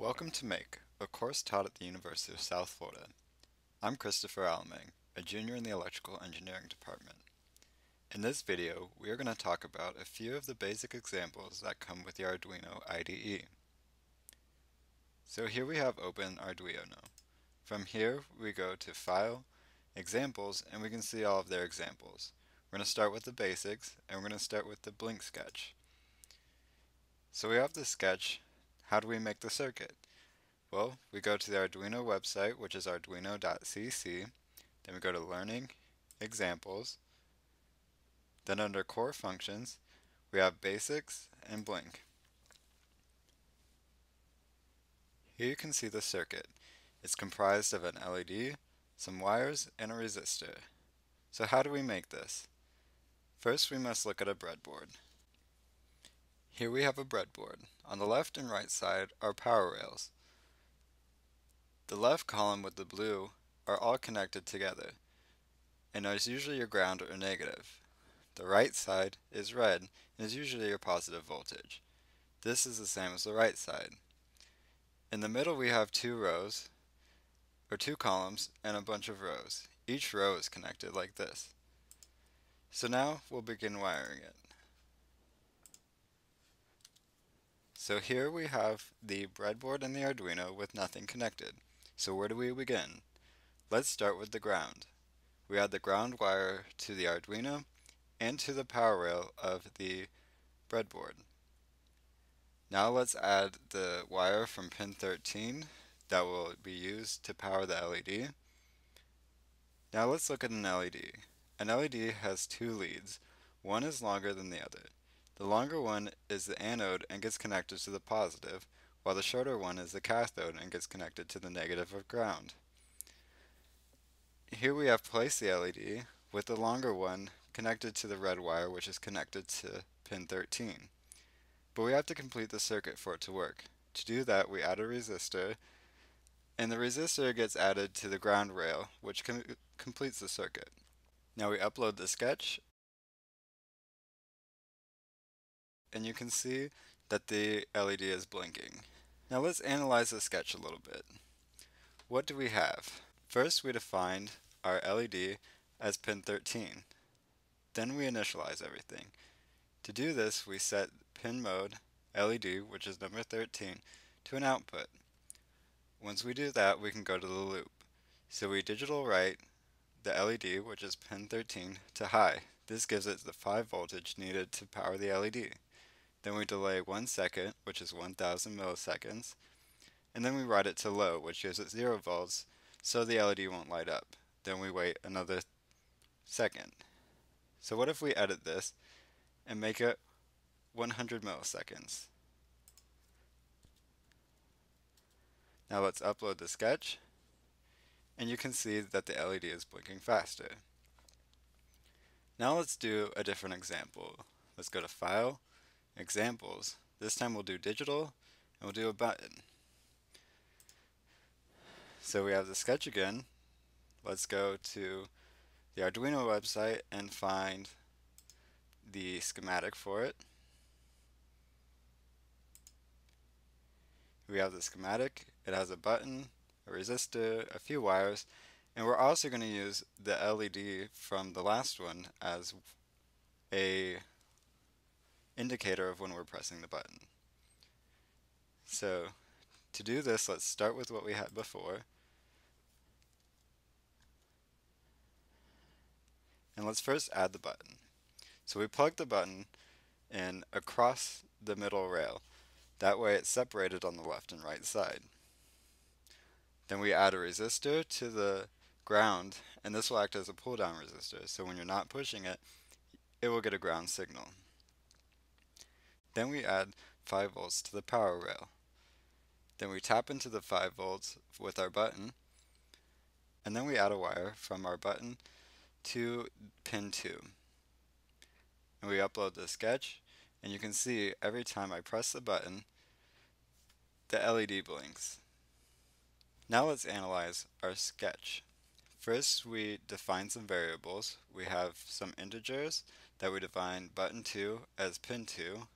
Welcome to Make, a course taught at the University of South Florida. I'm Christopher Alamang, a junior in the Electrical Engineering Department. In this video, we are going to talk about a few of the basic examples that come with the Arduino IDE. So here we have open Arduino. From here, we go to File, Examples, and we can see all of their examples. We're going to start with the basics, and we're going to start with the blink sketch. So we have the sketch how do we make the circuit? Well, we go to the Arduino website, which is arduino.cc. Then we go to Learning, Examples. Then under Core Functions, we have Basics and Blink. Here you can see the circuit. It's comprised of an LED, some wires, and a resistor. So how do we make this? First we must look at a breadboard. Here we have a breadboard. On the left and right side are power rails. The left column with the blue are all connected together, and is usually your ground or negative. The right side is red and is usually your positive voltage. This is the same as the right side. In the middle we have two rows, or two columns, and a bunch of rows. Each row is connected like this. So now we'll begin wiring it. So here we have the breadboard and the Arduino with nothing connected. So where do we begin? Let's start with the ground. We add the ground wire to the Arduino and to the power rail of the breadboard. Now let's add the wire from pin 13 that will be used to power the LED. Now let's look at an LED. An LED has two leads. One is longer than the other. The longer one is the anode and gets connected to the positive, while the shorter one is the cathode and gets connected to the negative of ground. Here we have placed the LED with the longer one connected to the red wire which is connected to pin 13. But we have to complete the circuit for it to work. To do that we add a resistor and the resistor gets added to the ground rail which com completes the circuit. Now we upload the sketch and you can see that the LED is blinking. Now let's analyze the sketch a little bit. What do we have? First we defined our LED as pin 13. Then we initialize everything. To do this we set pin mode LED, which is number 13, to an output. Once we do that we can go to the loop. So we digital write the LED, which is pin 13, to high. This gives it the 5 voltage needed to power the LED. Then we delay 1 second, which is 1000 milliseconds. And then we write it to low, which gives it 0 volts, so the LED won't light up. Then we wait another second. So what if we edit this and make it 100 milliseconds? Now let's upload the sketch, and you can see that the LED is blinking faster. Now let's do a different example. Let's go to File, examples. This time we'll do digital and we'll do a button. So we have the sketch again. Let's go to the Arduino website and find the schematic for it. We have the schematic. It has a button, a resistor, a few wires, and we're also going to use the LED from the last one as a indicator of when we're pressing the button. So to do this, let's start with what we had before. And let's first add the button. So we plug the button in across the middle rail. That way it's separated on the left and right side. Then we add a resistor to the ground, and this will act as a pull-down resistor. So when you're not pushing it, it will get a ground signal. Then we add 5 volts to the power rail. Then we tap into the 5 volts with our button, and then we add a wire from our button to pin 2. And we upload the sketch, and you can see every time I press the button, the LED blinks. Now let's analyze our sketch. First we define some variables. We have some integers that we define button 2 as pin 2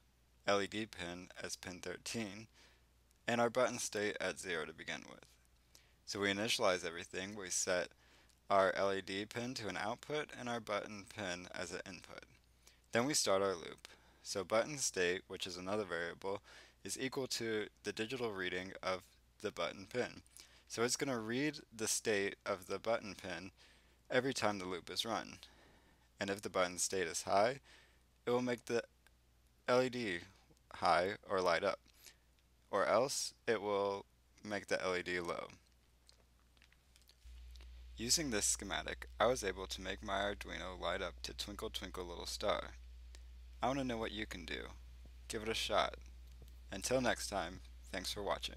LED pin as pin 13, and our button state at 0 to begin with. So we initialize everything, we set our LED pin to an output and our button pin as an input. Then we start our loop. So button state, which is another variable, is equal to the digital reading of the button pin. So it's going to read the state of the button pin every time the loop is run. And if the button state is high, it will make the LED high or light up. Or else it will make the LED low. Using this schematic, I was able to make my Arduino light up to Twinkle Twinkle Little Star. I want to know what you can do. Give it a shot. Until next time, thanks for watching.